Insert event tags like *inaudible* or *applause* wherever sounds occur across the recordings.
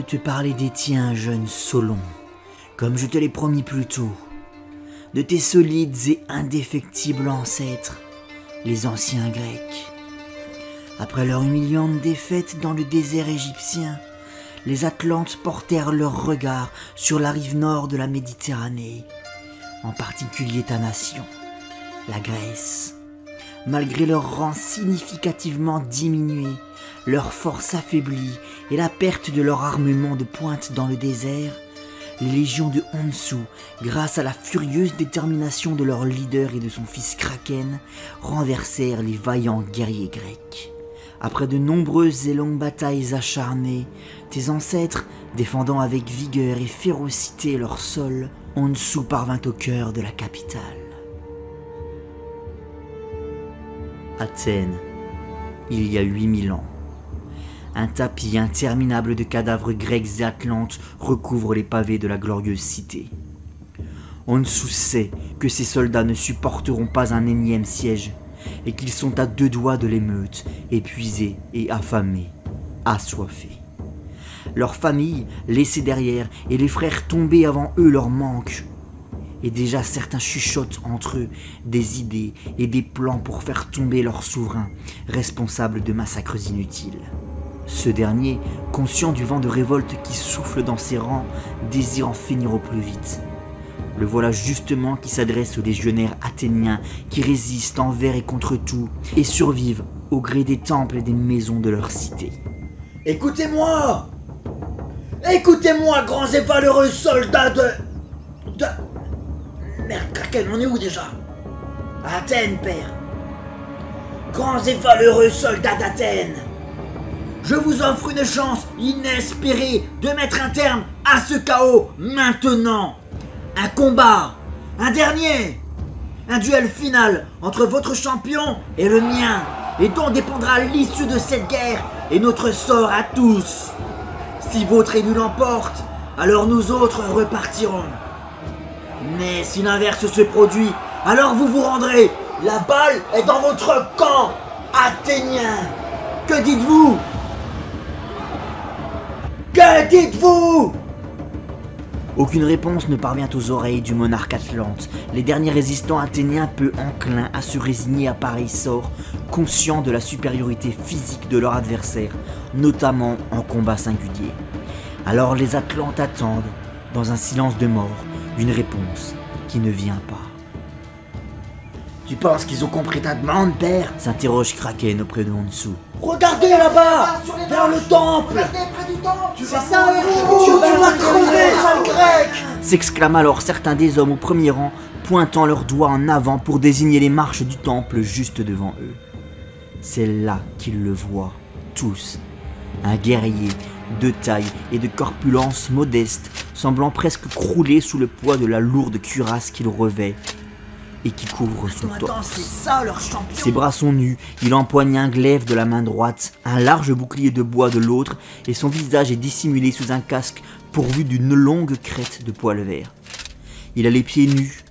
te parler des tiens, jeune Solon, comme je te l'ai promis plus tôt, de tes solides et indéfectibles ancêtres, les anciens Grecs. Après leur humiliante défaite dans le désert égyptien, les Atlantes portèrent leur regard sur la rive nord de la Méditerranée, en particulier ta nation, la Grèce. Malgré leur rang significativement diminué, leur force affaiblie et la perte de leur armement de pointe dans le désert, les légions de Honsu, grâce à la furieuse détermination de leur leader et de son fils Kraken, renversèrent les vaillants guerriers grecs. Après de nombreuses et longues batailles acharnées, tes ancêtres, défendant avec vigueur et férocité leur sol, Honsu parvint au cœur de la capitale. Athènes, il y a 8000 ans. Un tapis interminable de cadavres grecs et atlantes recouvre les pavés de la glorieuse cité. Honsu sait que ses soldats ne supporteront pas un énième siège et qu'ils sont à deux doigts de l'émeute, épuisés et affamés, assoiffés. Leurs familles laissées derrière et les frères tombés avant eux leur manquent. Et déjà certains chuchotent entre eux des idées et des plans pour faire tomber leur souverain, responsable de massacres inutiles. Ce dernier, conscient du vent de révolte qui souffle dans ses rangs, désire en finir au plus vite. Le voilà justement qui s'adresse aux légionnaires athéniens qui résistent envers et contre tout et survivent au gré des temples et des maisons de leur cité. Écoutez-moi Écoutez-moi, grands et valeureux soldats de. de. Merde, Kraken, on est où déjà? Athènes, père. Grands et valeureux soldats d'Athènes. Je vous offre une chance inespérée de mettre un terme à ce chaos maintenant. Un combat Un dernier Un duel final entre votre champion et le mien. Et dont dépendra l'issue de cette guerre et notre sort à tous. Si votre élu l'emporte, alors nous autres repartirons. Mais si l'inverse se produit, alors vous vous rendrez. La balle est dans votre camp, Athénien. Que dites-vous? Que dites-vous? Aucune réponse ne parvient aux oreilles du monarque Atlante, les derniers résistants athéniens peu enclins à se résigner à pareil sort, conscients de la supériorité physique de leur adversaire, notamment en combat singulier. Alors les Atlantes attendent, dans un silence de mort, une réponse qui ne vient pas. Tu penses qu'ils ont compris ta demande, père? S'interroge Kraken auprès de Honsu. Regardez là-bas Vers le temple C'est ça, héros Tu vas crever, sale grec S'exclament alors certains des hommes au premier rang, pointant leurs doigts en avant pour désigner les marches du temple juste devant eux. C'est là qu'ils le voient, tous. Un guerrier de taille et de corpulence modeste, semblant presque crouler sous le poids de la lourde cuirasse qu'il revêt et qui couvre son Attends, torse. ça leur Ses bras sont nus, il empoigne un glaive de la main droite, un large bouclier de bois de l'autre, et son visage est dissimulé sous un casque pourvu d'une longue crête de poils verts. Il a les pieds nus,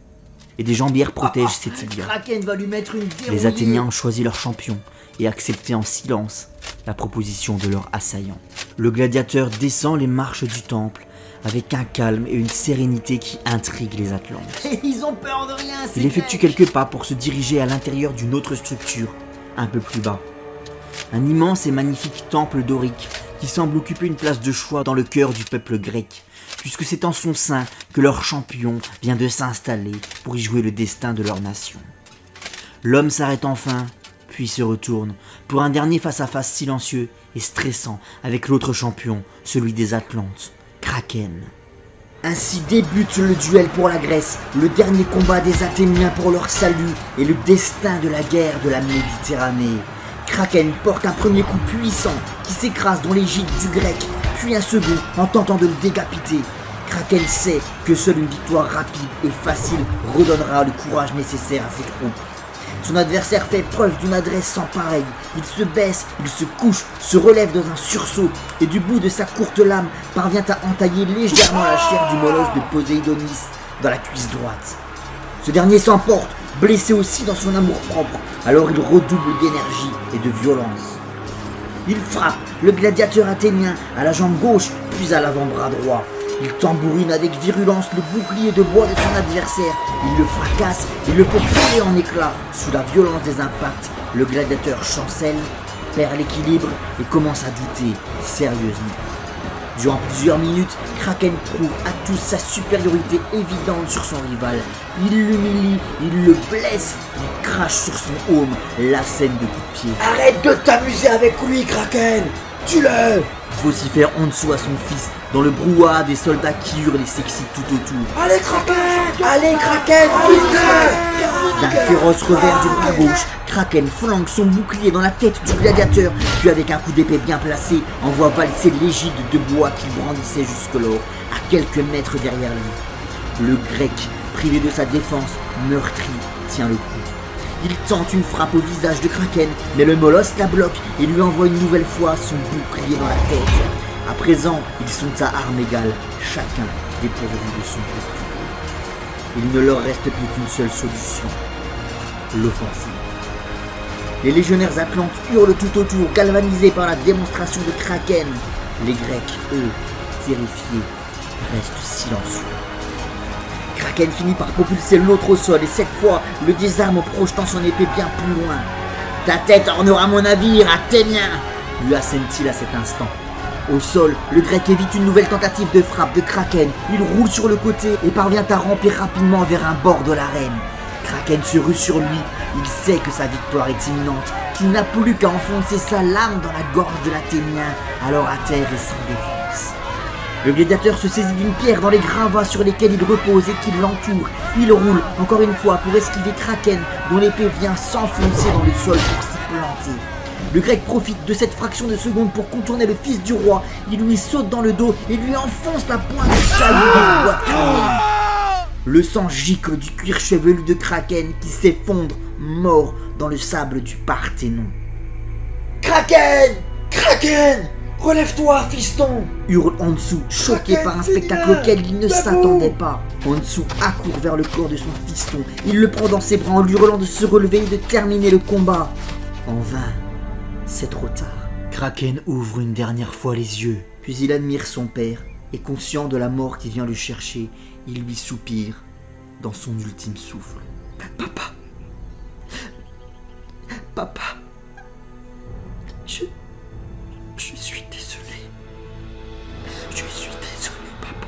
et des jambières protègent ses tibias. Kraken va lui mettre une Les. Athéniens ont choisi leur champion et accepté en silence la proposition de leur assaillant. Le gladiateur descend les marches du temple avec un calme et une sérénité qui intriguent les Atlantes. *laughs* Ils ont peur de rien, Il effectue quelques pas pour se diriger à l'intérieur d'une autre structure, un peu plus bas. Un immense et magnifique temple dorique qui semble occuper une place de choix dans le cœur du peuple grec, puisque c'est en son sein que leur champion vient de s'installer pour y jouer le destin de leur nation. L'homme s'arrête enfin, puis se retourne, pour un dernier face-à-face silencieux stressant avec l'autre champion, celui des Atlantes, Kraken. Ainsi débute le duel pour la Grèce, le dernier combat des Athéniens pour leur salut et le destin de la guerre de la Méditerranée. Kraken porte un premier coup puissant qui s'écrase dans gîtes du grec, puis un second en tentant de le décapiter. Kraken sait que seule une victoire rapide et facile redonnera le courage nécessaire à ses troupes. Son adversaire fait preuve d'une adresse sans pareille. Il se baisse, il se couche, se relève dans un sursaut et du bout de sa courte lame parvient à entailler légèrement la chair du molosse de Poséidonis dans la cuisse droite. Ce dernier s'emporte, blessé aussi dans son amour-propre, alors il redouble d'énergie et de violence. Il frappe le gladiateur athénien à la jambe gauche, puis à l'avant-bras droit. Il tambourine avec virulence le bouclier de bois de son adversaire. Il le fracasse et le fait en éclats. Sous la violence des impacts, le gladiateur chancelle, perd l'équilibre et commence à douter sérieusement. Durant plusieurs minutes, Kraken prouve à tous sa supériorité évidente sur son rival. Il l'humilie, il le blesse, il crache sur son home la scène de coup de pied. Arrête de t'amuser avec lui, Kraken Tue-le vocifère en dessous à son fils dans le brouhaha des soldats qui hurlent et s'excitent tout autour. Allez, Kraken Allez, Kraken D'un féroce revers du bras gauche, Kraken flanque son bouclier dans la tête du gladiateur, puis avec un coup d'épée bien placé, envoie valser l'égide de bois qu'il brandissait jusque-là, à quelques mètres derrière lui. Le grec, privé de sa défense, meurtri, tient le coup. Il tente une frappe au visage de Kraken, mais le molosse la bloque et lui envoie une nouvelle fois son bouclier dans la tête. À présent, ils sont à armes égales, chacun dépourvu de son bouclier. Il ne leur reste plus qu'une seule solution, l'offensive. Les légionnaires atlantes hurlent tout autour, galvanisés par la démonstration de Kraken. Les Grecs, eux, terrifiés, restent silencieux. Kraken finit par propulser l'autre au sol et cette fois le désarme en projetant son épée bien plus loin. Ta tête ornera mon navire, Athénien lui assène-t-il à cet instant. Au sol, le grec évite une nouvelle tentative de frappe de Kraken. Il roule sur le côté et parvient à ramper rapidement vers un bord de l'arène. Kraken se rue sur lui. Il sait que sa victoire est imminente, qu'il n'a plus qu'à enfoncer sa lame dans la gorge de l'Athénien, alors à terre et sans défense. Le gladiateur se saisit d'une pierre dans les gravats sur lesquels il repose et qui l'entoure. Il roule encore une fois pour esquiver Kraken, dont l'épée vient s'enfoncer dans le sol pour s'y planter. Le grec profite de cette fraction de seconde pour contourner le fils du roi. Il lui saute dans le dos et lui enfonce la pointe du salut dans le. Le sang gicle du cuir chevelu de Kraken qui s'effondre, mort dans le sable du Parthénon. Kraken Kraken Relève-toi, fiston Hurle Hansu, choqué par un spectacle auquel il ne s'attendait pas. Hansu accourt vers le corps de son fiston. Il le prend dans ses bras en lui hurlant de se relever et de terminer le combat. En vain, c'est trop tard. Kraken ouvre une dernière fois les yeux, puis il admire son père, et conscient de la mort qui vient le chercher, il lui soupire dans son ultime souffle. Papa Papa Je... Je suis. Je suis désolé, papa.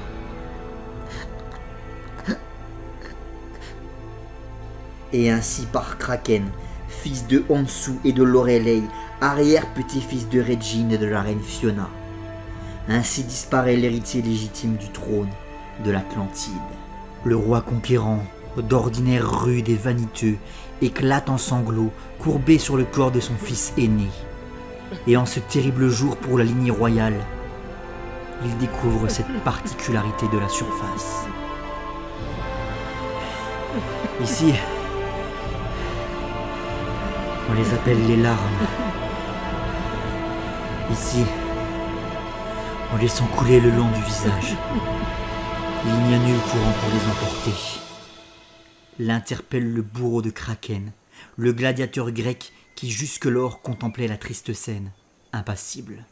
Et ainsi par Kraken, fils de Hansu et de Lorelei, arrière-petit-fils de Regine et de la reine Fiona. Ainsi disparaît l'héritier légitime du trône de l'Atlantide. Le roi conquérant, d'ordinaire rude et vaniteux, éclate en sanglots, courbé sur le corps de son fils aîné. Et en ce terrible jour pour la lignée royale, il découvre cette particularité de la surface. Ici, on les appelle les larmes. Ici, on les sent couler le long du visage. Il n'y a nul courant pour les emporter. L'interpelle le bourreau de Kraken, le gladiateur grec qui jusque-lors contemplait la triste scène, impassible.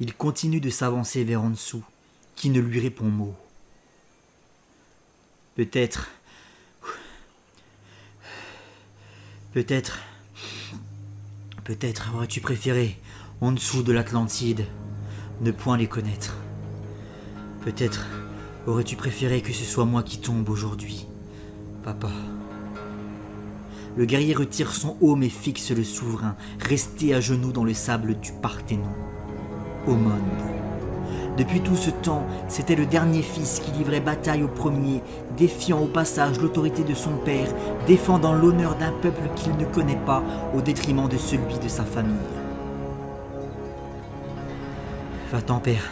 Il continue de s'avancer vers Ansu, qui ne lui répond mot. Peut-être. Peut-être. Peut-être aurais-tu préféré, en dessous de l'Atlantide, ne point les connaître. Peut-être aurais-tu préféré que ce soit moi qui tombe aujourd'hui, papa. Le guerrier retire son aume et fixe le souverain, resté à genoux dans le sable du Parthénon. Depuis tout ce temps, c'était le dernier fils qui livrait bataille au premier, défiant au passage l'autorité de son père, défendant l'honneur d'un peuple qu'il ne connaît pas au détriment de celui de sa famille. Va-t'en, père.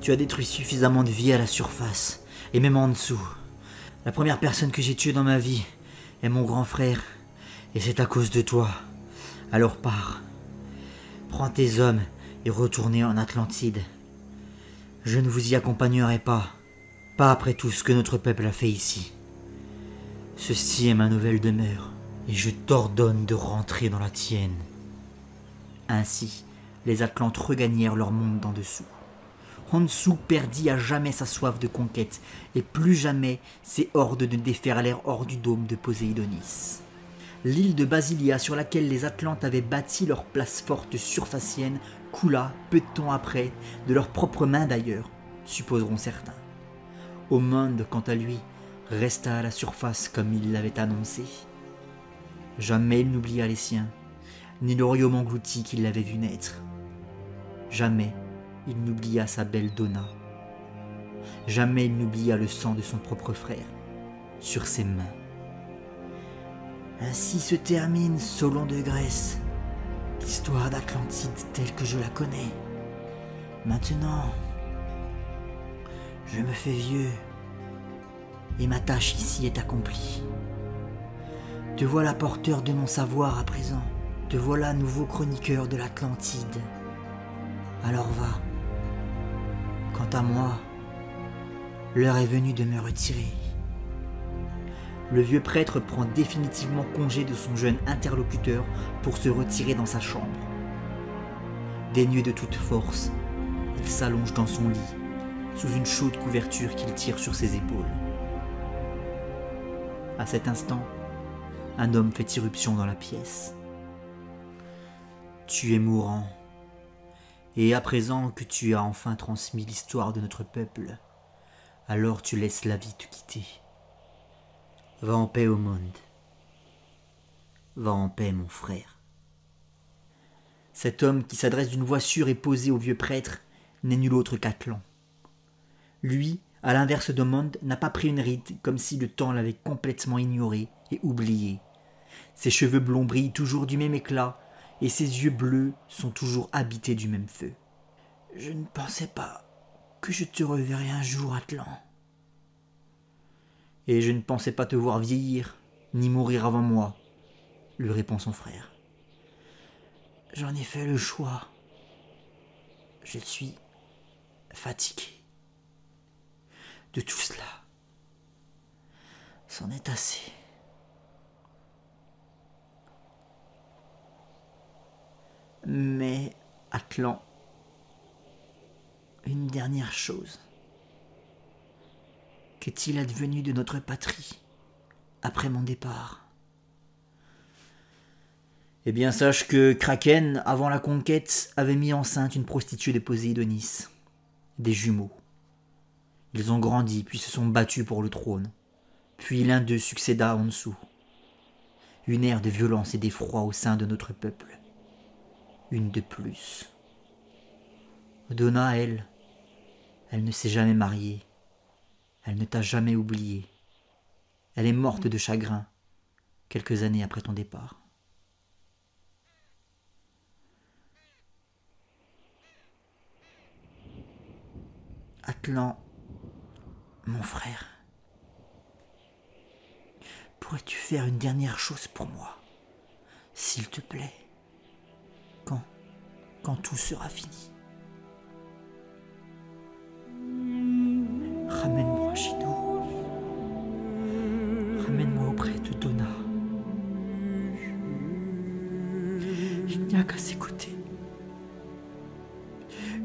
Tu as détruit suffisamment de vie à la surface, et même en dessous. La première personne que j'ai tuée dans ma vie est mon grand frère, et c'est à cause de toi. Alors pars. Prends tes hommes et retournez en Atlantide. Je ne vous y accompagnerai pas, pas après tout ce que notre peuple a fait ici. Ceci est ma nouvelle demeure, et je t'ordonne de rentrer dans la tienne. Ainsi, les Atlantes regagnèrent leur monde d'en dessous. Hansu perdit à jamais sa soif de conquête, et plus jamais ses hordes ne déferlèrent hors du dôme de Poséidonis. L'île de Basilia sur laquelle les Atlantes avaient bâti leur place forte surfacienne coula peu de temps après, de leurs propres mains d'ailleurs, supposeront certains. monde, quant à lui, resta à la surface comme il l'avait annoncé. Jamais il n'oublia les siens, ni le royaume englouti qu'il l'avait vu naître. Jamais il n'oublia sa belle Donna. Jamais il n'oublia le sang de son propre frère sur ses mains. Ainsi se termine Solon de Grèce, l'histoire d'Atlantide telle que je la connais. Maintenant, je me fais vieux et ma tâche ici est accomplie. Te voilà porteur de mon savoir à présent. Te voilà nouveau chroniqueur de l'Atlantide. Alors va. Quant à moi, l'heure est venue de me retirer. Le vieux prêtre prend définitivement congé de son jeune interlocuteur pour se retirer dans sa chambre. Dénué de toute force, il s'allonge dans son lit, sous une chaude couverture qu'il tire sur ses épaules. À cet instant, un homme fait irruption dans la pièce. Tu es mourant. Et à présent que tu as enfin transmis l'histoire de notre peuple, alors tu laisses la vie te quitter. Va en paix au monde. Va en paix, mon frère. Cet homme qui s'adresse d'une voix sûre et posée au vieux prêtre n'est nul autre qu'Atlan. Lui, à l'inverse monde, n'a pas pris une ride comme si le temps l'avait complètement ignoré et oublié. Ses cheveux blonds brillent toujours du même éclat, et ses yeux bleus sont toujours habités du même feu. Je ne pensais pas que je te reverrais un jour, Atlan. Et je ne pensais pas te voir vieillir, ni mourir avant moi, lui répond son frère. J'en ai fait le choix. Je suis fatigué de tout cela. C'en est assez. Mais, Atlan, une dernière chose. Qu'est-il advenu de notre patrie après mon départ? Eh bien, sache que Kraken, avant la conquête, avait mis enceinte une prostituée de Poséidonis, des jumeaux. Ils ont grandi, puis se sont battus pour le trône. Puis l'un d'eux succéda en dessous. Une ère de violence et d'effroi au sein de notre peuple. Une de plus. Donna, elle, elle ne s'est jamais mariée. Elle ne t'a jamais oublié. Elle est morte de chagrin quelques années après ton départ. Atlan mon frère, pourrais-tu faire une dernière chose pour moi, s'il te plaît, quand, quand tout sera fini? Ramène-moi nous. Ramène-moi auprès de Donna. Il n'y a qu'à ses côtés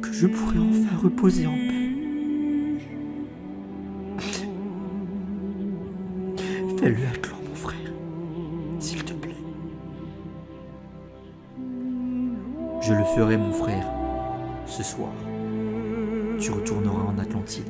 que je pourrai enfin reposer en paix. Fais-le Atlan, mon frère, s'il te plaît. Je le ferai, mon frère, ce soir. Tu retourneras en Atlantide.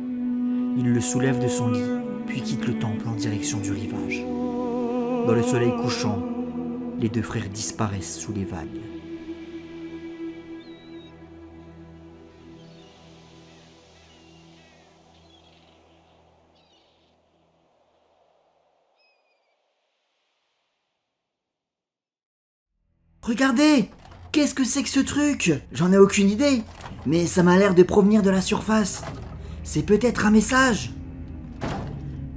Il le soulève de son lit, puis quitte le temple en direction du rivage. Dans le soleil couchant, les deux frères disparaissent sous les vagues. Regardez Qu'est-ce que c'est que ce truc? J'en ai aucune idée, mais ça m'a l'air de provenir de la surface. C'est peut-être un message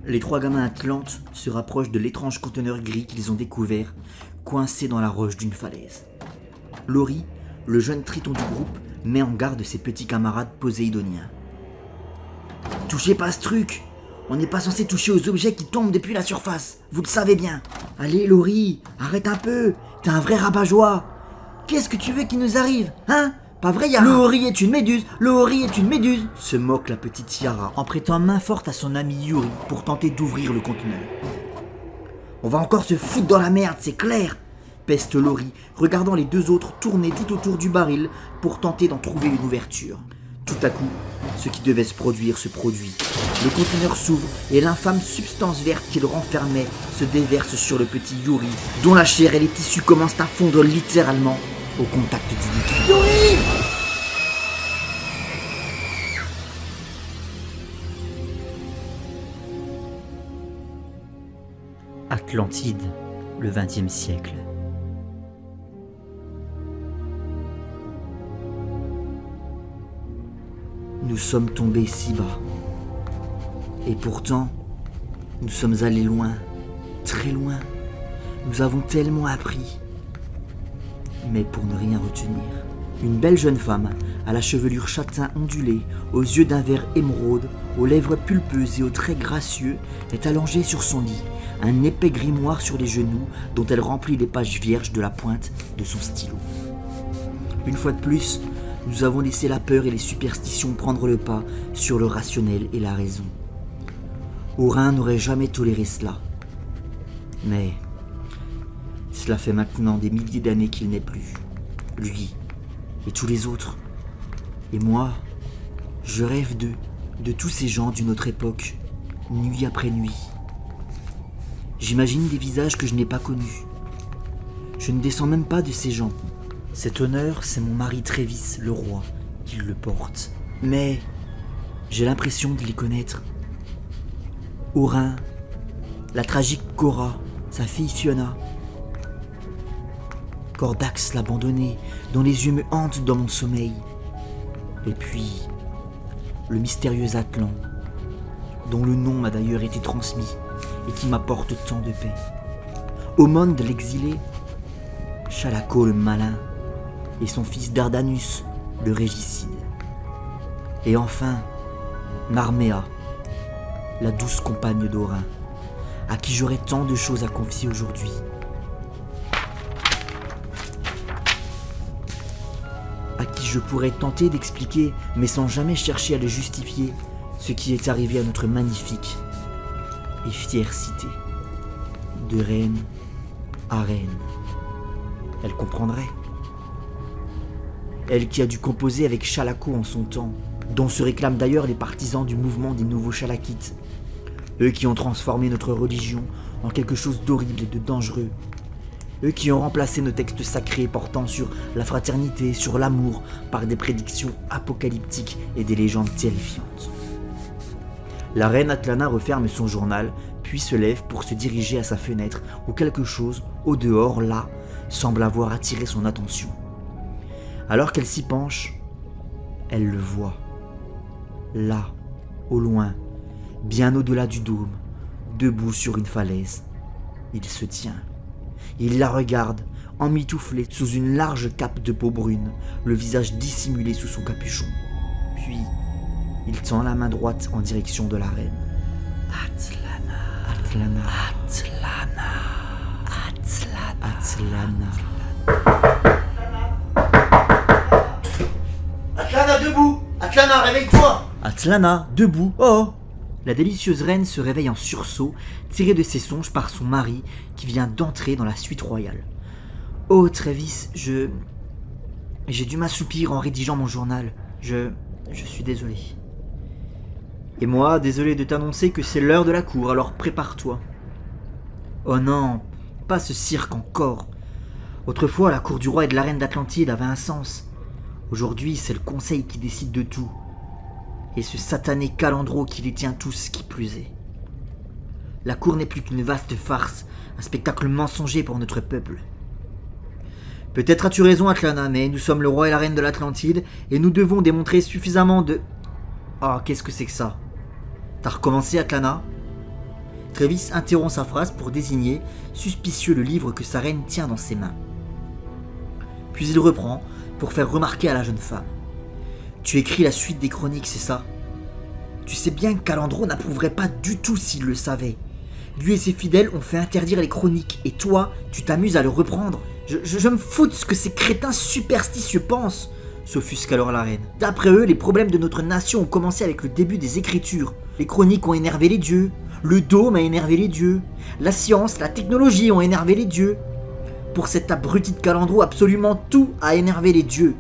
Les trois gamins atlantes se rapprochent de l'étrange conteneur gris qu'ils ont découvert, coincé dans la roche d'une falaise. Laurie, le jeune triton du groupe, met en garde ses petits camarades poséidoniens. Touchez pas ce truc On n'est pas censé toucher aux objets qui tombent depuis la surface, vous le savez bien. Allez Laurie, arrête un peu, t'es un vrai rabat-joie. Qu'est-ce que tu veux qu'il nous arrive, hein? Pas vrai, Yara Laurie est une méduse, Laurie est une méduse se moque la petite Yara en prêtant main forte à son ami Yuri pour tenter d'ouvrir le conteneur. On va encore se foutre dans la merde, c'est clair peste Laurie, regardant les deux autres tourner tout autour du baril pour tenter d'en trouver une ouverture. Tout à coup, ce qui devait se produire se produit. Le conteneur s'ouvre et l'infâme substance verte qui le renfermait se déverse sur le petit Yuri, dont la chair et les tissus commencent à fondre littéralement au contact du. Yuri Atlantide, le XXe siècle. Nous sommes tombés si bas. Et pourtant, nous sommes allés loin, très loin. Nous avons tellement appris. Mais pour ne rien retenir. Une belle jeune femme, à la chevelure châtain ondulée, aux yeux d'un vert émeraude, aux lèvres pulpeuses et aux traits gracieux, est allongée sur son lit, un épais grimoire sur les genoux dont elle remplit les pages vierges de la pointe de son stylo. Une fois de plus, nous avons laissé la peur et les superstitions prendre le pas sur le rationnel et la raison. Aurin n'aurait jamais toléré cela. Mais cela fait maintenant des milliers d'années qu'il n'est plus. Lui et tous les autres. Et moi, je rêve de tous ces gens d'une autre époque, nuit après nuit. J'imagine des visages que je n'ai pas connus. Je ne descends même pas de ces gens. Cet honneur, c'est mon mari Trévis, le roi, qui le porte. Mais j'ai l'impression de les connaître. Aurin, la tragique Cora, sa fille Fiona. Cordax l'abandonné, dont les yeux me hantent dans mon sommeil. Et puis, le mystérieux Atlan, dont le nom m'a d'ailleurs été transmis et qui m'apporte tant de paix. Aumone de l'exilé, Chalaco le malin, et son fils Dardanus, le régicide. Et enfin, Narméa, la douce compagne d'Orin, à qui j'aurais tant de choses à confier aujourd'hui. Je pourrais tenter d'expliquer, mais sans jamais chercher à le justifier, ce qui est arrivé à notre magnifique et fière cité. De reine à reine. Elle comprendrait. Elle qui a dû composer avec Chalaco en son temps, dont se réclament d'ailleurs les partisans du mouvement des nouveaux Chalakites. Eux qui ont transformé notre religion en quelque chose d'horrible et de dangereux. Eux qui ont remplacé nos textes sacrés portant sur la fraternité, sur l'amour, par des prédictions apocalyptiques et des légendes terrifiantes. La reine Atlana referme son journal, puis se lève pour se diriger à sa fenêtre où quelque chose, au dehors, là, semble avoir attiré son attention. Alors qu'elle s'y penche, elle le voit. Là, au loin, bien au-delà du dôme, debout sur une falaise. Il se tient. Il la regarde, emmitouflé sous une large cape de peau brune, le visage dissimulé sous son capuchon. Puis, il tend la main droite en direction de la reine. Atlana. Atlana. Atlana. Atlana. Atlana, debout Atlana, réveille-toi Atlana, debout. Oh La délicieuse reine se réveille en sursaut, tirée de ses songes par son mari qui vient d'entrer dans la suite royale. Oh, Travis, je. J'ai dû m'assoupir en rédigeant mon journal. Je. Je suis désolé. Et moi, désolé de t'annoncer que c'est l'heure de la cour, alors prépare-toi. Oh non, pas ce cirque encore. Autrefois, la cour du roi et de la reine d'Atlantide avait un sens. Aujourd'hui, c'est le conseil qui décide de tout. Et ce satané calandro qui les tient tous, qui plus est. La cour n'est plus qu'une vaste farce, un spectacle mensonger pour notre peuple. Peut-être as-tu raison, Atlana, mais nous sommes le roi et la reine de l'Atlantide, et nous devons démontrer suffisamment de... Ah, qu'est-ce que c'est que ça? T'as recommencé, Atlana Travis interrompt sa phrase pour désigner, suspicieux, le livre que sa reine tient dans ses mains. Puis il reprend pour faire remarquer à la jeune femme. Tu écris la suite des chroniques, c'est ça? Tu sais bien que Calandro n'approuverait pas du tout s'il le savait. Lui et ses fidèles ont fait interdire les chroniques, et toi, tu t'amuses à le reprendre. Je, me fous de ce que ces crétins superstitieux pensent, s'offusque alors la reine. D'après eux, les problèmes de notre nation ont commencé avec le début des écritures. Les chroniques ont énervé les dieux, le dôme a énervé les dieux, la science, la technologie ont énervé les dieux. Pour cet abruti de Calandro, absolument tout a énervé les dieux.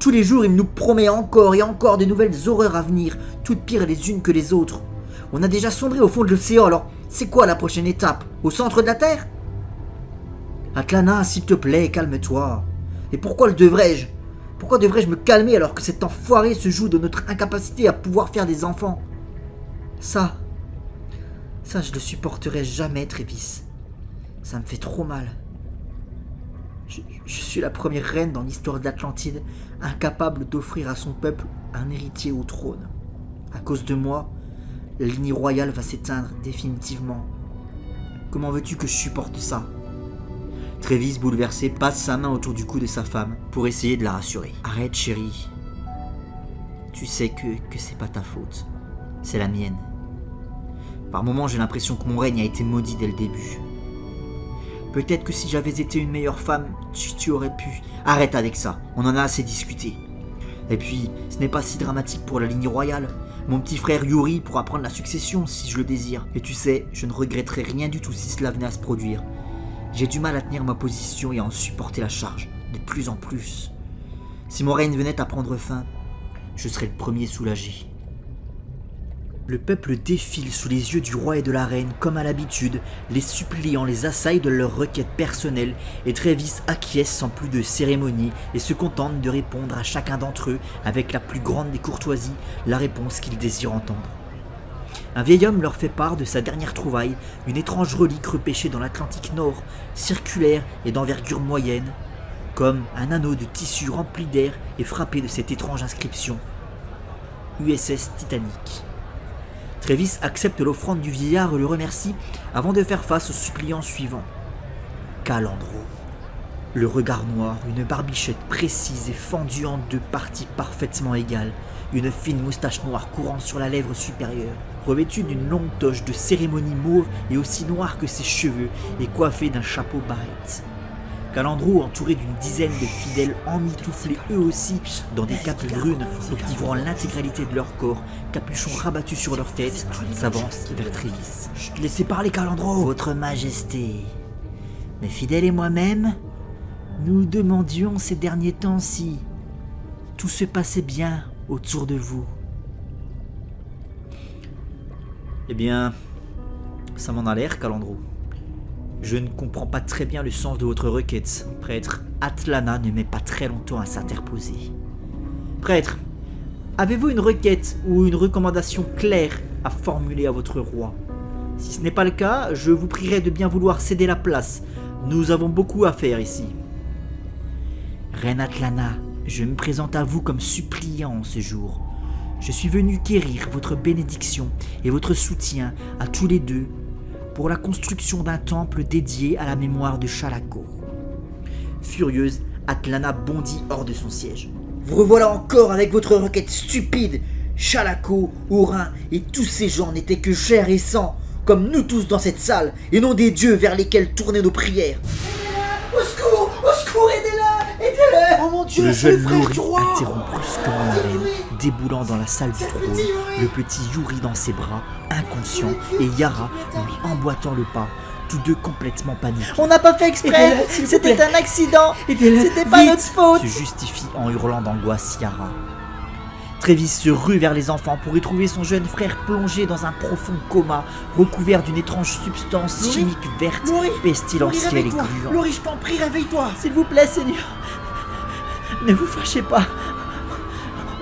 Tous les jours, il nous promet encore et encore de nouvelles horreurs à venir, toutes pires les unes que les autres. On a déjà sombré au fond de l'océan, alors c'est quoi la prochaine étape? Au centre de la Terre? Atlana, s'il te plaît, calme-toi. Et pourquoi le devrais-je? Pourquoi devrais-je me calmer alors que cet enfoiré se joue de notre incapacité à pouvoir faire des enfants? Ça, ça je le supporterai jamais, Trévis. Ça me fait trop mal. Je, suis la première reine dans l'histoire d'Atlantide, incapable d'offrir à son peuple un héritier au trône. À cause de moi, la lignée royale va s'éteindre définitivement. Comment veux-tu que je supporte ça? Trévis, bouleversé, passe sa main autour du cou de sa femme pour essayer de la rassurer. Arrête, chérie. Tu sais que, que c'est pas ta faute. C'est la mienne. Par moments, j'ai l'impression que mon règne a été maudit dès le début. Peut-être que si j'avais été une meilleure femme, tu, aurais pu. Arrête avec ça, on en a assez discuté. Et puis, ce n'est pas si dramatique pour la ligne royale. Mon petit frère Yuri pourra prendre la succession si je le désire. Et tu sais, je ne regretterai rien du tout si cela venait à se produire. J'ai du mal à tenir ma position et à en supporter la charge, de plus en plus. Si mon règne venait à prendre fin, je serais le premier soulagé. Le peuple défile sous les yeux du roi et de la reine comme à l'habitude, les suppliants les assaillent de leurs requêtes personnelles et Travis acquiesce sans plus de cérémonie et se contente de répondre à chacun d'entre eux avec la plus grande des courtoisies la réponse qu'ils désirent entendre. Un vieil homme leur fait part de sa dernière trouvaille, une étrange relique repêchée dans l'Atlantique Nord, circulaire et d'envergure moyenne, comme un anneau de tissu rempli d'air et frappé de cette étrange inscription. USS Titanic. Travis accepte l'offrande du vieillard et le remercie avant de faire face au suppliant suivant. Calandro. Le regard noir, une barbichette précise et fendue en deux parties parfaitement égales, une fine moustache noire courant sur la lèvre supérieure, revêtue d'une longue toche de cérémonie mauve et aussi noire que ses cheveux et coiffée d'un chapeau barrette. Calandro, entouré d'une dizaine de fidèles emmitouflés eux aussi dans des capes brunes recouvrant l'intégralité de leur corps, capuchons rabattus sur leur tête, s'avance vers Trévis. Laissez parler Calandro Votre Majesté, mes fidèles et moi-même, nous demandions ces derniers temps si tout se passait bien autour de vous. Eh bien, ça m'en a l'air, Calandro. Je ne comprends pas très bien le sens de votre requête. Prêtre, Atlana ne met pas très longtemps à s'interposer. Prêtre, avez-vous une requête ou une recommandation claire à formuler à votre roi? Si ce n'est pas le cas, je vous prierai de bien vouloir céder la place. Nous avons beaucoup à faire ici. Reine Atlana, je me présente à vous comme suppliant en ce jour. Je suis venu quérir votre bénédiction et votre soutien à tous les deux pour la construction d'un temple dédié à la mémoire de Chalako. Furieuse, Atlana bondit hors de son siège. Vous revoilà encore avec votre requête stupide Chalako, Orin et tous ces gens n'étaient que chair et sang, comme nous tous dans cette salle, et non des dieux vers lesquels tournaient nos prières. Au secours Au secours Aidez-la Aidez-le Oh mon dieu, Le c'est le frère du roi interrompt brusquement la reine, déboulant dans la salle du trône, le petit Yuri dans ses bras, inconscient, et Yara lui emboîtant le pas, tous deux complètement paniqués. On n'a pas fait exprès. C'était un accident. C'était pas Vite notre faute. se justifie en hurlant d'angoisse Yara. Travis se rue vers les enfants pour y trouver son jeune frère plongé dans un profond coma, recouvert d'une étrange substance Laurie chimique verte, Laurie Laurie, pestilentielle et gluante. Laurie, je t'en prie, réveille-toi. S'il vous plaît, Seigneur Ne vous fâchez pas.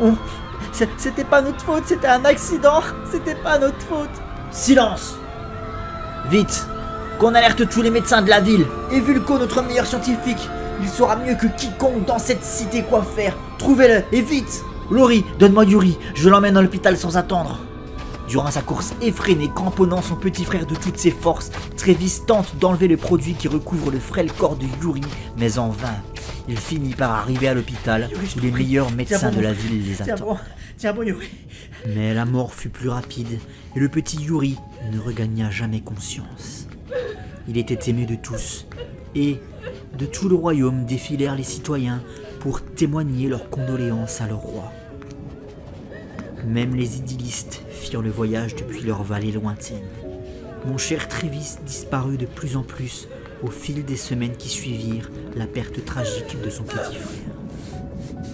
On... C'était pas notre faute, c'était un accident. C'était pas notre faute. Silence. Vite. Qu'on alerte tous les médecins de la ville. Et Vulco, notre meilleur scientifique Il saura mieux que quiconque dans cette cité quoi faire. Trouvez-le, et vite. Laurie, donne-moi Yuri, je l'emmène à l'hôpital sans attendre. Durant sa course effrénée, cramponnant son petit frère de toutes ses forces, Travis tente d'enlever le produit qui recouvre le frêle corps de Yuri, mais en vain. Il finit par arriver à l'hôpital où les meilleurs médecins de la ville les Tiens attendent. bon, tiens bon Yuri. Mais la mort fut plus rapide et le petit Yuri ne regagna jamais conscience. Il était aimé de tous et de tout le royaume défilèrent les citoyens pour témoigner leurs condoléances à leur roi. Même les idyllistes le voyage depuis leur vallée lointaine. Mon cher Trévis disparut de plus en plus au fil des semaines qui suivirent la perte tragique de son petit frère.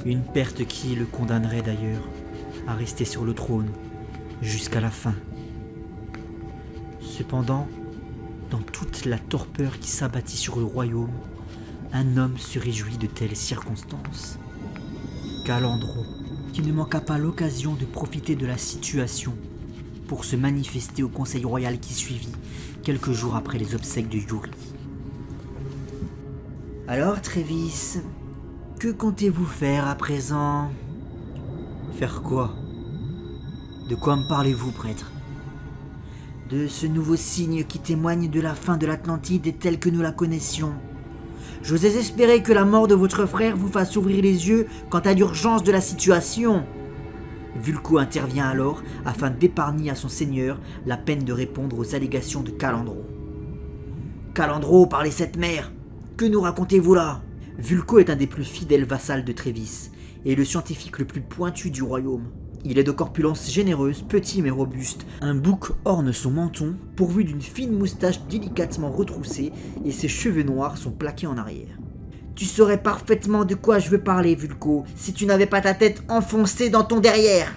Une perte qui le condamnerait d'ailleurs à rester sur le trône jusqu'à la fin. Cependant, dans toute la torpeur qui s'abattit sur le royaume, un homme se réjouit de telles circonstances. Calandro, qui ne manqua pas l'occasion de profiter de la situation pour se manifester au conseil royal qui suivit, quelques jours après les obsèques de Yuri. Alors, Trévis, que comptez-vous faire à présent? Faire quoi? De quoi me parlez-vous, prêtre? De ce nouveau signe qui témoigne de la fin de l'Atlantide telle que nous la connaissions? J'osais espérer que la mort de votre frère vous fasse ouvrir les yeux quant à l'urgence de la situation. Vulco intervient alors afin d'épargner à son seigneur la peine de répondre aux allégations de Calandro. Calandro, par les sept mers, que nous racontez-vous là? Vulco est un des plus fidèles vassals de Trévis et le scientifique le plus pointu du royaume. Il est de corpulence généreuse, petit mais robuste. Un bouc orne son menton, pourvu d'une fine moustache délicatement retroussée, et ses cheveux noirs sont plaqués en arrière. Tu saurais parfaitement de quoi je veux parler, Vulco, si tu n'avais pas ta tête enfoncée dans ton derrière.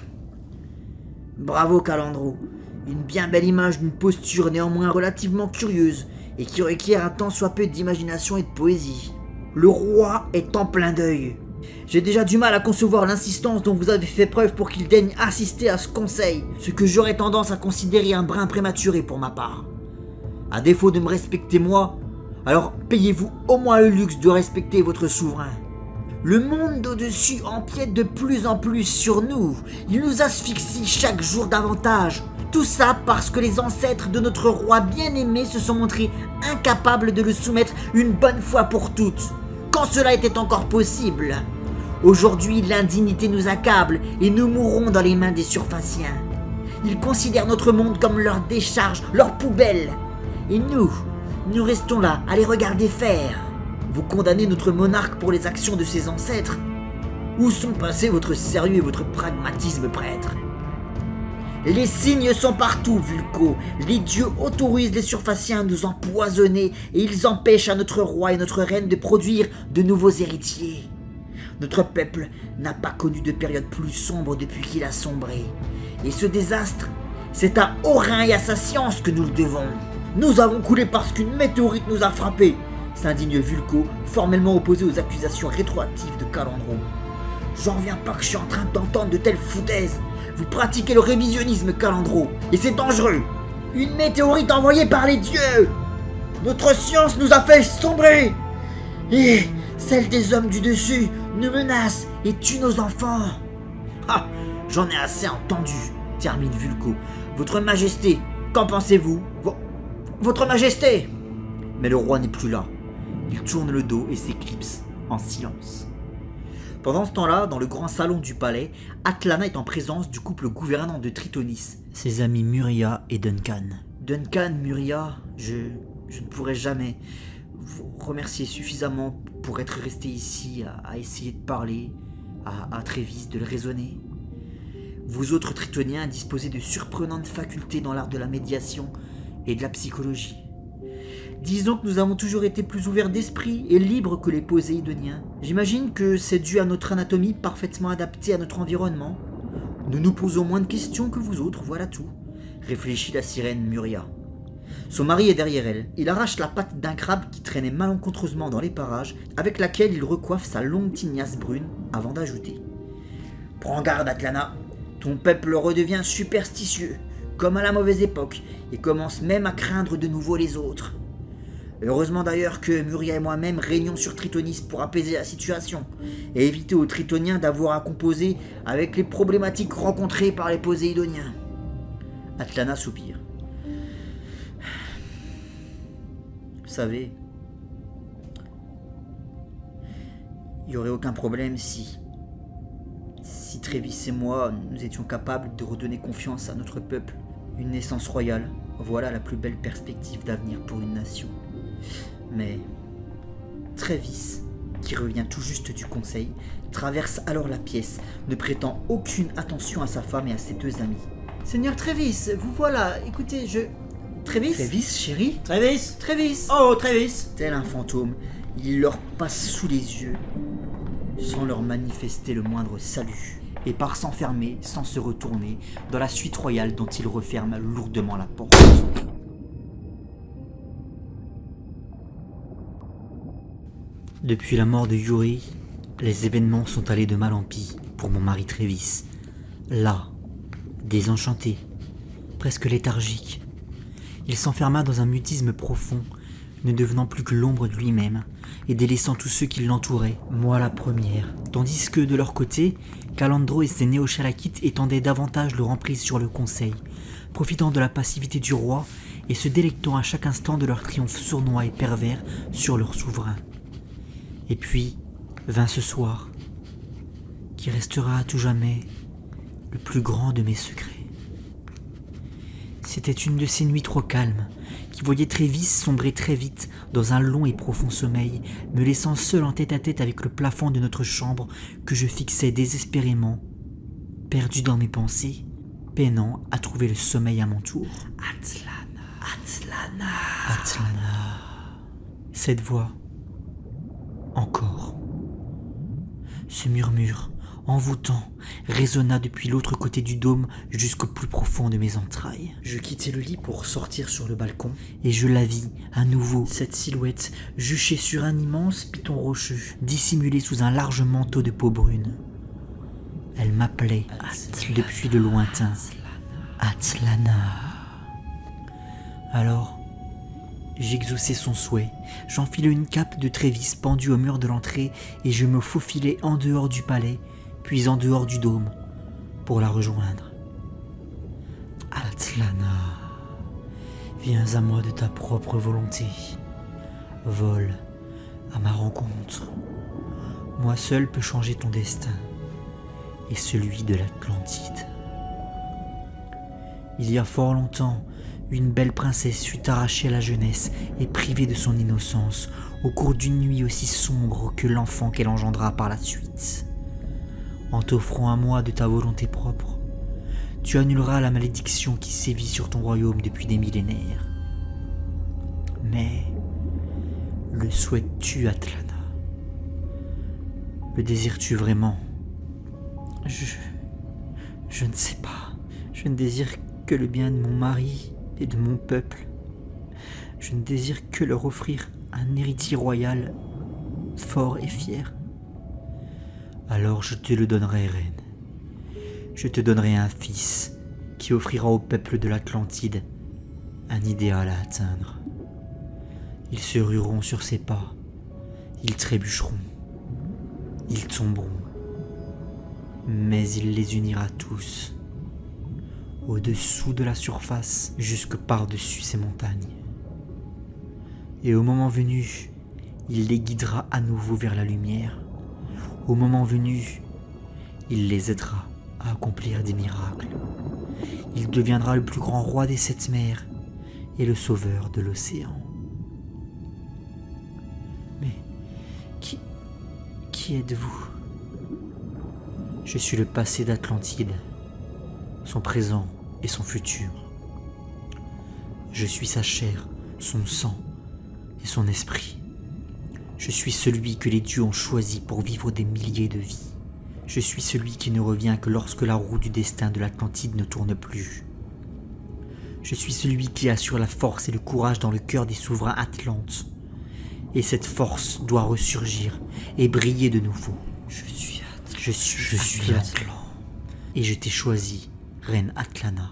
Bravo, Calandro. Une bien belle image d'une posture néanmoins relativement curieuse, et qui requiert un tant soit peu d'imagination et de poésie. Le roi est en plein deuil. J'ai déjà du mal à concevoir l'insistance dont vous avez fait preuve pour qu'il daigne assister à ce conseil, ce que j'aurais tendance à considérer un brin prématuré pour ma part. À défaut de me respecter moi, alors payez-vous au moins le luxe de respecter votre souverain. Le monde d'au-dessus empiète de plus en plus sur nous. Il nous asphyxie chaque jour davantage. Tout ça parce que les ancêtres de notre roi bien-aimé se sont montrés incapables de le soumettre une bonne fois pour toutes, quand cela était encore possible. Aujourd'hui, l'indignité nous accable et nous mourrons dans les mains des surfaciens. Ils considèrent notre monde comme leur décharge, leur poubelle. Et nous, nous restons là à les regarder faire. Vous condamnez notre monarque pour les actions de ses ancêtres. Où sont passés votre sérieux et votre pragmatisme, prêtre? Les signes sont partout, Vulco. Les dieux autorisent les surfaciens à nous empoisonner et ils empêchent à notre roi et notre reine de produire de nouveaux héritiers. Notre peuple n'a pas connu de période plus sombre depuis qu'il a sombré. Et ce désastre, c'est à Orin et à sa science que nous le devons. Nous avons coulé parce qu'une météorite nous a frappés, s'indigne Vulco, formellement opposé aux accusations rétroactives de Calandro. J'en reviens pas que je suis en train d'entendre de telles foutaises. Vous pratiquez le révisionnisme, Calandro, et c'est dangereux. Une météorite envoyée par les dieux Notre science nous a fait sombrer Et celle des hommes du dessus nous menace et tue nos enfants. Ah, j'en ai assez entendu, termine Vulco. Votre Majesté, qu'en pensez-vous? Vo- Votre Majesté Mais le roi n'est plus là. Il tourne le dos et s'éclipse en silence. Pendant ce temps-là, dans le grand salon du palais, Atlana est en présence du couple gouvernant de Tritonis, ses amis Muria et Duncan. Duncan, Muria, je, je ne pourrai jamais vous remercier suffisamment pour être resté ici à, essayer de parler à, à Trévis, de le raisonner. Vous autres Tritoniens disposez de surprenantes facultés dans l'art de la médiation et de la psychologie. Disons que nous avons toujours été plus ouverts d'esprit et libres que les poséidoniens. J'imagine que c'est dû à notre anatomie parfaitement adaptée à notre environnement. Nous nous posons moins de questions que vous autres, voilà tout. Réfléchit la sirène Muria. Son mari est derrière elle. Il arrache la patte d'un crabe qui traînait malencontreusement dans les parages, avec laquelle il recoiffe sa longue tignasse brune, avant d'ajouter. Prends garde, Atlana. Ton peuple redevient superstitieux, comme à la mauvaise époque, et commence même à craindre de nouveau les autres. Heureusement d'ailleurs que Muria et moi-même régnons sur Tritonis pour apaiser la situation et éviter aux Tritoniens d'avoir à composer avec les problématiques rencontrées par les Poséidoniens. Atlana soupire. Savez, il n'y aurait aucun problème si. Si Trévis et moi, nous étions capables de redonner confiance à notre peuple, une naissance royale, voilà la plus belle perspective d'avenir pour une nation. Mais Trévis, qui revient tout juste du conseil, traverse alors la pièce, ne prêtant aucune attention à sa femme et à ses deux amis. Seigneur Trévis, vous voilà. Écoutez, je. Trévis Trévis, chérie Trévis Trévis Oh, Trévis Tel un fantôme, il leur passe sous les yeux, sans leur manifester le moindre salut, et part s'enfermer, sans se retourner, dans la suite royale dont il referme lourdement la porte. Depuis la mort de Yuri, les événements sont allés de mal en pis pour mon mari Trévis. Là, désenchanté, presque léthargique, il s'enferma dans un mutisme profond, ne devenant plus que l'ombre de lui-même et délaissant tous ceux qui l'entouraient, moi la première. Tandis que, de leur côté, Calandro et ses néo-chalakites étendaient davantage leur emprise sur le conseil, profitant de la passivité du roi et se délectant à chaque instant de leur triomphe sournois et pervers sur leur souverain. Et puis vint ce soir, qui restera à tout jamais le plus grand de mes secrets. C'était une de ces nuits trop calmes, qui voyaient Trévis sombrer très vite dans un long et profond sommeil, me laissant seul en tête à tête avec le plafond de notre chambre que je fixais désespérément, perdu dans mes pensées, peinant à trouver le sommeil à mon tour. Atlana, Atlana, Atlana. Cette voix, encore. Ce murmure, envoûtant, résonna depuis l'autre côté du dôme jusqu'au plus profond de mes entrailles. Je quittai le lit pour sortir sur le balcon, et je la vis, à nouveau, cette silhouette, juchée sur un immense piton rocheux, dissimulé sous un large manteau de peau brune. Elle m'appelait depuis le lointain. Atlana. Alors, J'exauçai son souhait. J'enfilai une cape de Trévis pendue au mur de l'entrée et je me faufilai en dehors du palais, puis en dehors du dôme, pour la rejoindre. Atlana, viens à moi de ta propre volonté. Vole à ma rencontre. Moi seul peux changer ton destin et celui de l'Atlantide. Il y a fort longtemps, une belle princesse fut arrachée à la jeunesse et privée de son innocence au cours d'une nuit aussi sombre que l'enfant qu'elle engendra par la suite. En t'offrant à moi de ta volonté propre, tu annuleras la malédiction qui sévit sur ton royaume depuis des millénaires. Mais le souhaites-tu, Atlana? Le désires-tu vraiment? Je. Je ne sais pas. Je ne désire que le bien de mon mari et de mon peuple. Je ne désire que leur offrir un héritier royal, fort et fier. Alors je te le donnerai, reine. Je te donnerai un fils qui offrira au peuple de l'Atlantide un idéal à atteindre. Ils se rueront sur ses pas, ils trébucheront, ils tomberont, mais il les unira tous au-dessous de la surface jusque par-dessus ces montagnes. Et au moment venu, il les guidera à nouveau vers la lumière. Au moment venu, il les aidera à accomplir des miracles. Il deviendra le plus grand roi des sept mers et le sauveur de l'océan. Mais qui, êtes-vous? Je suis le passé d'Atlantide, son présent et son futur. Je suis sa chair, son sang et son esprit. Je suis celui que les dieux ont choisi pour vivre des milliers de vies. Je suis celui qui ne revient que lorsque la roue du destin de l'Atlantide ne tourne plus. Je suis celui qui assure la force et le courage dans le cœur des souverains atlantes. Et cette force doit ressurgir et briller de nouveau. Je suis Atlan. Je suis, je suis Atlan. Et je t'ai choisi, reine Atlana.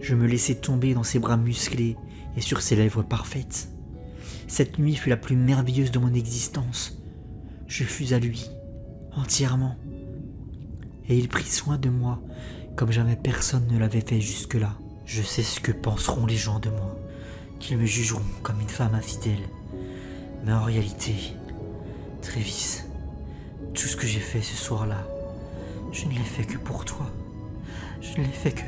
Je me laissai tomber dans ses bras musclés et sur ses lèvres parfaites. Cette nuit fut la plus merveilleuse de mon existence. Je fus à lui, entièrement. Et il prit soin de moi comme jamais personne ne l'avait fait jusque-là. Je sais ce que penseront les gens de moi, qu'ils me jugeront comme une femme infidèle. Mais en réalité, Trévis, tout ce que j'ai fait ce soir-là, je ne l'ai fait que pour toi. Je ne l'ai fait que,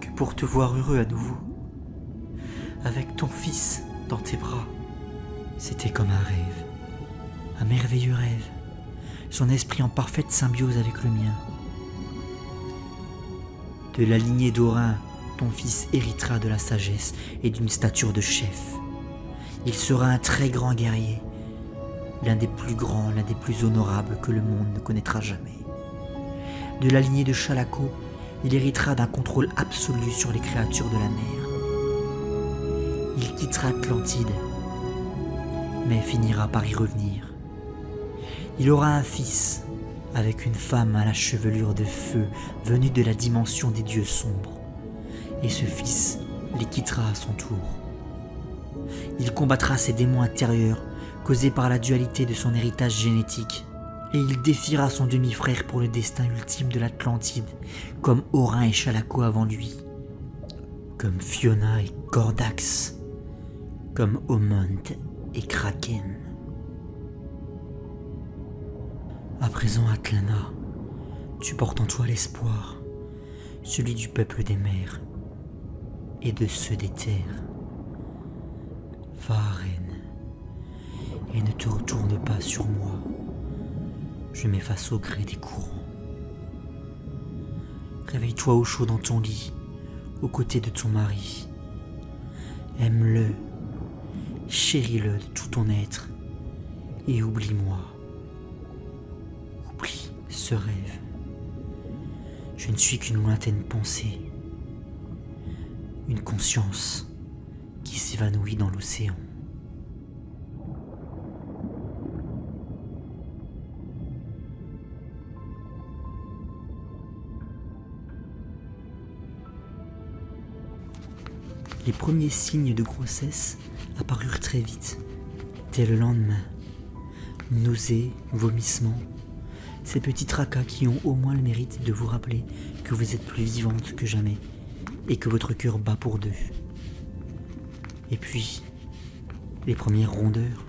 que pour te voir heureux à nouveau. Avec ton fils tes bras. C'était comme un rêve. Un merveilleux rêve. Son esprit en parfaite symbiose avec le mien. De la lignée d'Orin, ton fils héritera de la sagesse et d'une stature de chef. Il sera un très grand guerrier, l'un des plus grands, l'un des plus honorables que le monde ne connaîtra jamais. De la lignée de Chalako, il héritera d'un contrôle absolu sur les créatures de la mer. Il quittera Atlantide, mais finira par y revenir. Il aura un fils, avec une femme à la chevelure de feu venue de la dimension des dieux sombres, et ce fils les quittera à son tour. Il combattra ses démons intérieurs causés par la dualité de son héritage génétique, et il défiera son demi-frère pour le destin ultime de l'Atlantide, comme Orin et Chalako avant lui, comme Fiona et Cordax, comme Omont et Kraken. À présent, Atlana, tu portes en toi l'espoir, celui du peuple des mers et de ceux des terres. Va, reine, et ne te retourne pas sur moi. Je m'efface au gré des courants. Réveille-toi au chaud dans ton lit, aux côtés de ton mari. Aime-le, chéris-le de tout ton être, et oublie-moi ce rêve. Je ne suis qu'une lointaine pensée, une conscience qui s'évanouit dans l'océan. Les premiers signes de grossesse apparurent très vite, dès le lendemain. Nausées, vomissements, ces petits tracas qui ont au moins le mérite de vous rappeler que vous êtes plus vivante que jamais et que votre cœur bat pour deux. Et puis, les premières rondeurs,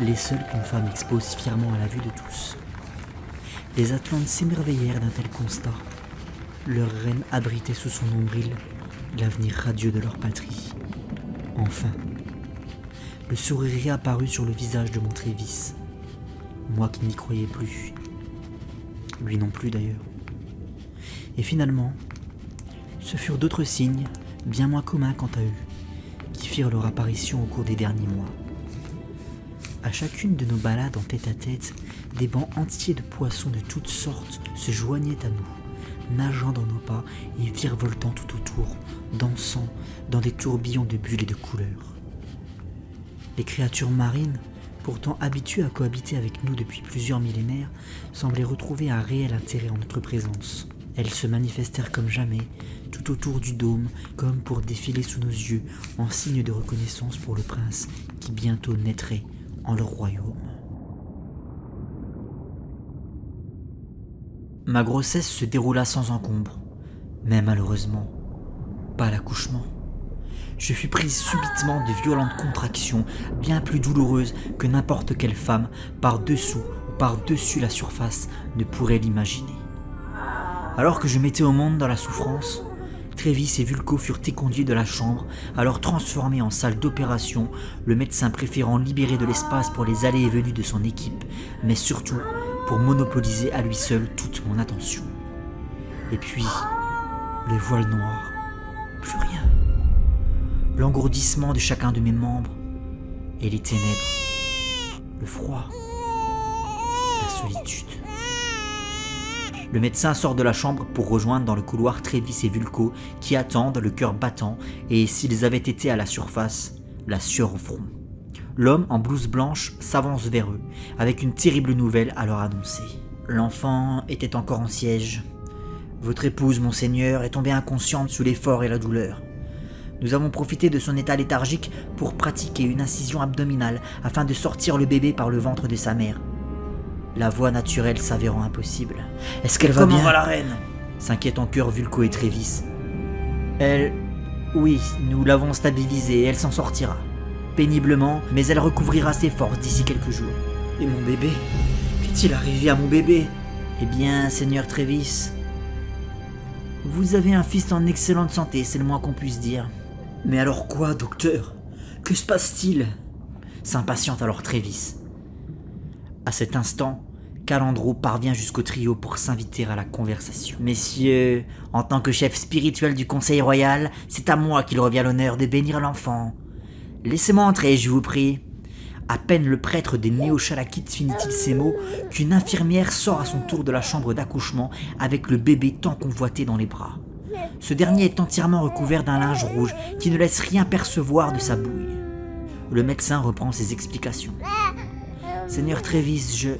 les seules qu'une femme expose fièrement à la vue de tous. Les Atlantes s'émerveillèrent d'un tel constat. Leur reine abritait sous son nombril l'avenir radieux de leur patrie. Enfin, le sourire réapparut sur le visage de mon Trévis, moi qui n'y croyais plus lui non plus d'ailleurs. Et finalement, ce furent d'autres signes, bien moins communs quant à eux, qui firent leur apparition au cours des derniers mois. À chacune de nos balades en tête à tête, des bancs entiers de poissons de toutes sortes se joignaient à nous, nageant dans nos pas et virevoltant tout autour, dansant dans des tourbillons de bulles et de couleurs. Les créatures marines, pourtant habitués à cohabiter avec nous depuis plusieurs millénaires, semblaient retrouver un réel intérêt en notre présence. Elles se manifestèrent comme jamais, tout autour du dôme, comme pour défiler sous nos yeux, en signe de reconnaissance pour le prince qui bientôt naîtrait en leur royaume. Ma grossesse se déroula sans encombre, mais malheureusement, pas l'accouchement je fus prise subitement de violentes contractions, bien plus douloureuses que n'importe quelle femme, par-dessous ou par-dessus la surface, ne pourrait l'imaginer. Alors que je mettais au monde dans la souffrance, Trévis et Vulco furent éconduits de la chambre, alors transformés en salle d'opération, le médecin préférant libérer de l'espace pour les allées et venues de son équipe, mais surtout pour monopoliser à lui seul toute mon attention. Et puis, le voile noir, plus rien l'engourdissement de chacun de mes membres, et les ténèbres, le froid, la solitude. Le médecin sort de la chambre pour rejoindre dans le couloir Trévis et Vulco qui attendent, le cœur battant, et s'ils avaient été à la surface, la sueur au front. L'homme en blouse blanche s'avance vers eux, avec une terrible nouvelle à leur annoncer. L'enfant était encore en siège. Votre épouse, monseigneur, est tombée inconsciente sous l'effort et la douleur. Nous avons profité de son état léthargique pour pratiquer une incision abdominale afin de sortir le bébé par le ventre de sa mère. La voie naturelle s'avérant impossible. Est-ce qu'elle va Comment bien va la reine? S'inquiètent en cœur Vulco et Trévis. Elle. Oui, nous l'avons stabilisée et elle s'en sortira. Péniblement, mais elle recouvrira ses forces d'ici quelques jours. Et mon bébé Qu'est-il arrivé à mon bébé? Eh bien, Seigneur Trévis, vous avez un fils en excellente santé, c'est le moins qu'on puisse dire. Mais alors quoi, docteur? Que se passe-t-il? S'impatiente alors Trévis. À cet instant, Calandro parvient jusqu'au trio pour s'inviter à la conversation. Messieurs, en tant que chef spirituel du Conseil royal, c'est à moi qu'il revient l'honneur de bénir l'enfant. Laissez-moi entrer, je vous prie. À peine le prêtre des néo-chalakites finit-il ces mots qu'une infirmière sort à son tour de la chambre d'accouchement avec le bébé tant convoité dans les bras. Ce dernier est entièrement recouvert d'un linge rouge qui ne laisse rien percevoir de sa bouille. Le médecin reprend ses explications. Seigneur Trévis, je.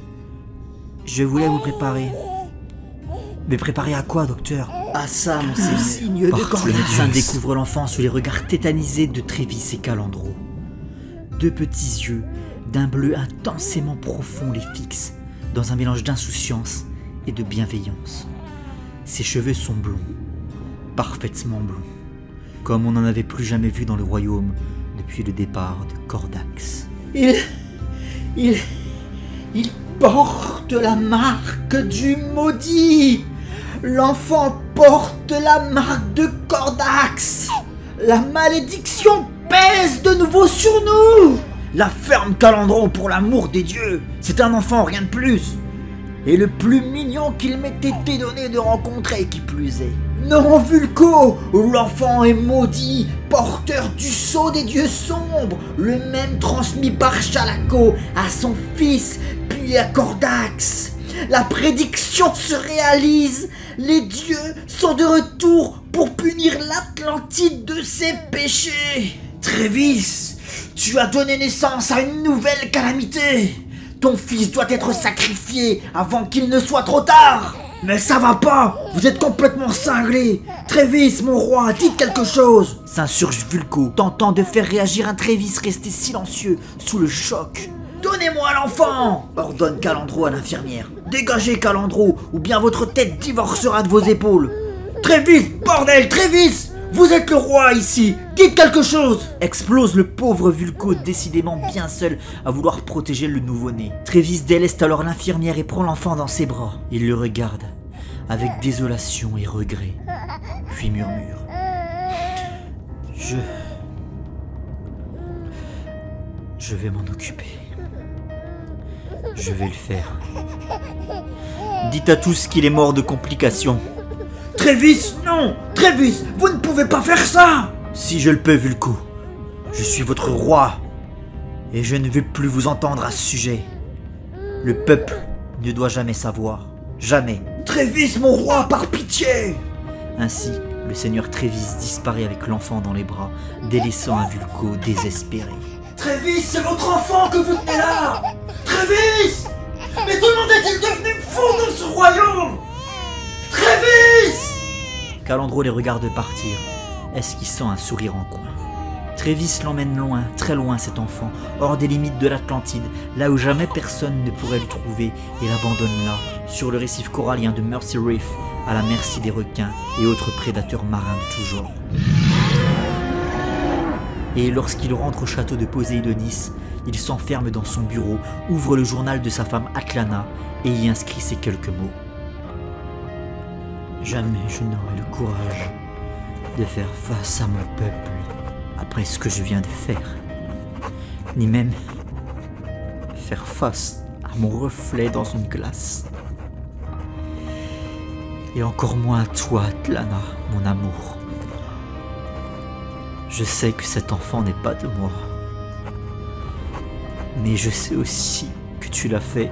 Je voulais vous préparer. Mais préparer à quoi, docteur Ah ça, mon Le seigneur signe de Le médecin découvre l'enfant sous les regards tétanisés de Trévis et Calandro. Deux petits yeux, d'un bleu intensément profond, les fixent, dans un mélange d'insouciance et de bienveillance. Ses cheveux sont blonds, parfaitement blonds, comme on n'en avait plus jamais vu dans le royaume depuis le départ de Cordax. Il. Il. Il porte la marque du maudit L'enfant porte la marque de Cordax La malédiction pèse de nouveau sur nous La ferme Calandron pour l'amour des dieux C'est un enfant, rien de plus Et le plus mignon qu'il m'ait été donné de rencontrer, qui plus est. Non, Vulco L'enfant est maudit, porteur du sceau des dieux sombres, le même transmis par Chalaco à son fils, puis à Cordax. La prédiction se réalise, les dieux sont de retour pour punir l'Atlantide de ses péchés. Trévis, tu as donné naissance à une nouvelle calamité. Ton fils doit être sacrifié avant qu'il ne soit trop tard. Mais ça va pas Vous êtes complètement cinglé Trévis, mon roi, dites quelque chose S'insurge Vulco, tentant de faire réagir un Trévis resté silencieux sous le choc. Donnez-moi l'enfant ordonne Calandro à l'infirmière. Dégagez Calandro, ou bien votre tête divorcera de vos épaules. Trévis, bordel, Trévis Vous êtes le roi ici Dites quelque chose Explose le pauvre Vulco, décidément bien seul à vouloir protéger le nouveau-né. Trévis déleste alors l'infirmière et prend l'enfant dans ses bras. Il le regarde, avec désolation et regret, puis murmure. Je... Je vais m'en occuper. Je vais le faire. Dites à tous qu'il est mort de complications. Trévis, non Trévis, vous ne pouvez pas faire ça Si je le peux, Vulco, je suis votre roi, et je ne veux plus vous entendre à ce sujet. Le peuple ne doit jamais savoir. Jamais. Trévis, mon roi, par pitié Ainsi, le seigneur Trévis disparaît avec l'enfant dans les bras, délaissant un Vulco désespéré. Trévis, c'est votre enfant que vous tenez là Trévis Mais tout le monde est-il devenu fou dans ce royaume Trévis Calandro les regarde partir, esquissant un sourire en coin? Trévis l'emmène loin, très loin cet enfant, hors des limites de l'Atlantide, là où jamais personne ne pourrait le trouver, et l'abandonne là, sur le récif corallien de Mercy Reef, à la merci des requins et autres prédateurs marins de tout. Et lorsqu'il rentre au château de Poséidonis, il s'enferme dans son bureau, ouvre le journal de sa femme Atlana et y inscrit ces quelques mots. Jamais je n'aurai le courage de faire face à mon peuple après ce que je viens de faire, ni même faire face à mon reflet dans une glace. Et encore moins à toi, Atlana, mon amour. Je sais que cet enfant n'est pas de moi. Mais je sais aussi que tu l'as fait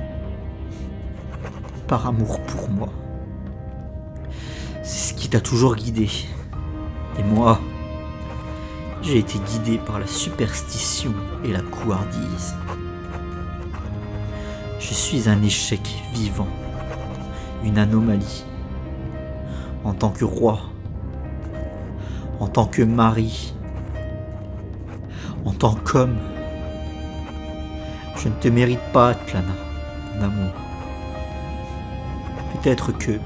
par amour pour moi. C'est ce qui t'a toujours guidé. Et moi, j'ai été guidé par la superstition et la couardise. Je suis un échec vivant, une anomalie. En tant que roi, en tant que mari, En tant qu'homme, je ne te mérite pas, Tlana, mon amour. Peut-être que,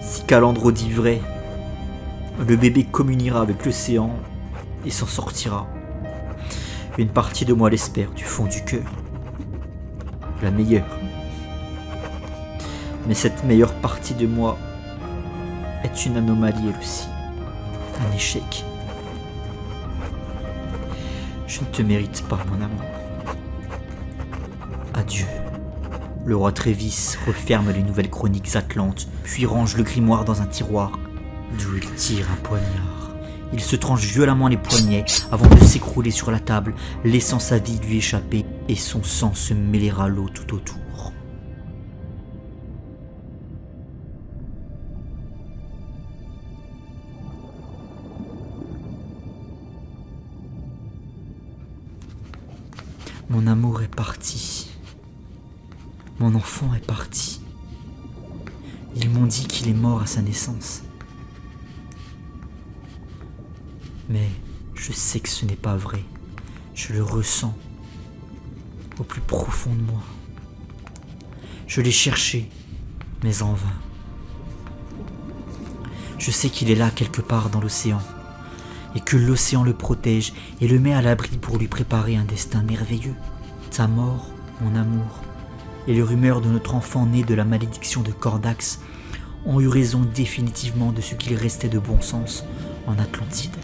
si Calandro dit vrai, le bébé communiera avec l'océan et s'en sortira. Une partie de moi l'espère du fond du cœur. La meilleure. Mais cette meilleure partie de moi est une anomalie elle aussi. Un échec. Je ne te mérite pas, mon amour. Adieu. Le roi Trévis referme les nouvelles chroniques atlantes, puis range le grimoire dans un tiroir, d'où il tire un poignard. Il se tranche violemment les poignets avant de s'écrouler sur la table, laissant sa vie lui échapper et son sang se mêler à l'eau tout autour. Mon amour est parti. Mon enfant est parti. Ils m'ont dit qu'il est mort à sa naissance. Mais je sais que ce n'est pas vrai. Je le ressens au plus profond de moi. Je l'ai cherché, mais en vain. Je sais qu'il est là quelque part dans l'océan, et que l'océan le protège et le met à l'abri pour lui préparer un destin merveilleux. Ta mort, mon amour, et les rumeurs de notre enfant né de la malédiction de Cordax ont eu raison définitivement de ce qu'il restait de bon sens en Atlantide.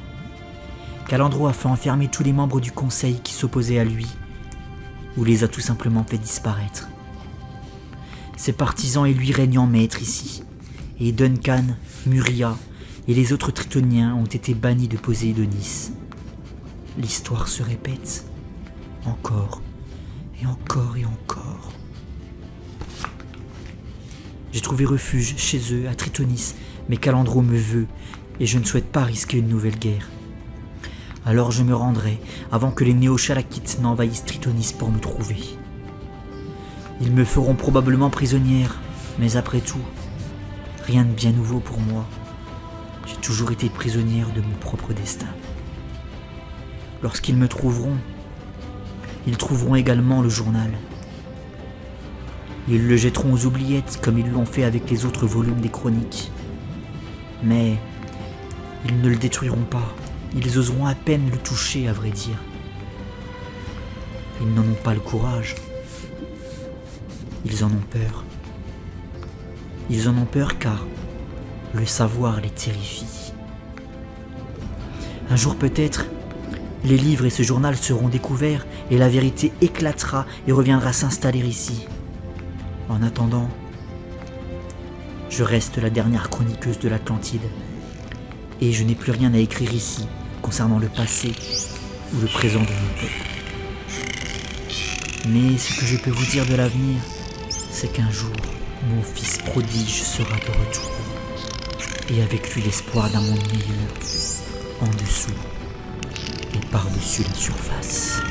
Calandro a fait enfermer tous les membres du conseil qui s'opposaient à lui, ou les a tout simplement fait disparaître. Ses partisans et lui règnent en maître ici, et Duncan, Muria et les autres Tritoniens ont été bannis de Poséidonis. L'histoire se répète, encore et encore et encore. J'ai trouvé refuge chez eux à Tritonis, mais Calandro me veut, et je ne souhaite pas risquer une nouvelle guerre. Alors je me rendrai avant que les néo-chalakites n'envahissent Tritonis pour me trouver. Ils me feront probablement prisonnière, mais après tout, rien de bien nouveau pour moi. J'ai toujours été prisonnière de mon propre destin. Lorsqu'ils me trouveront, ils trouveront également le journal. Ils le jetteront aux oubliettes comme ils l'ont fait avec les autres volumes des chroniques. Mais ils ne le détruiront pas. Ils oseront à peine le toucher, à vrai dire. Ils n'en ont pas le courage. Ils en ont peur. Ils en ont peur car le savoir les terrifie. Un jour peut-être, les livres et ce journal seront découverts et la vérité éclatera et reviendra s'installer ici. En attendant, je reste la dernière chroniqueuse de l'Atlantide et je n'ai plus rien à écrire ici concernant le passé ou le présent de mon peuple. Mais ce que je peux vous dire de l'avenir, c'est qu'un jour, mon fils prodige sera de retour, et avec lui l'espoir d'un monde meilleur, en dessous et par-dessus la surface.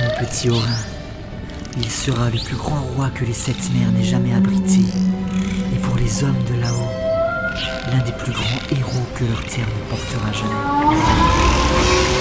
Mon petit Orin, il sera le plus grand roi que les sept mers n'aient jamais abrité, et pour les hommes de là-haut, l'un des plus grands héros que leur terre ne portera jamais.